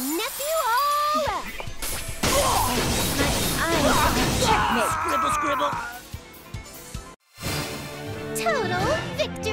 I'll nip you all up. My eyes are Checkmate. Scribble, scribble. Total victory!